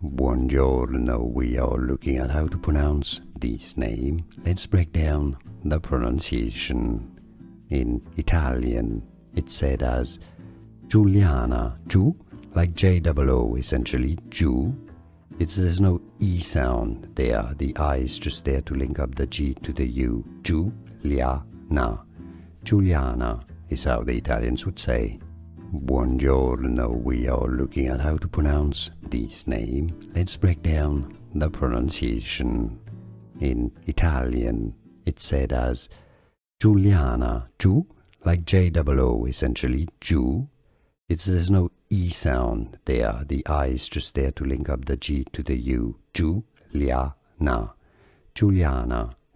Buongiorno, we are looking at how to pronounce this name. Let's break down the pronunciation. In Italian, it's said as Giuliana, Ju, like J O O, essentially, Ju. It's, there's no E sound there, the I is just there to link up the G to the U. Giuliana. Giuliana is how the Italians would say. Buongiorno, we are looking at how to pronounce this name. Let's break down the pronunciation. In Italian, it's said as Giuliana, Ju, like J O O, essentially, Ju. It's, there's no E sound there, the I is just there to link up the G to the U. Giuliana. Giuliana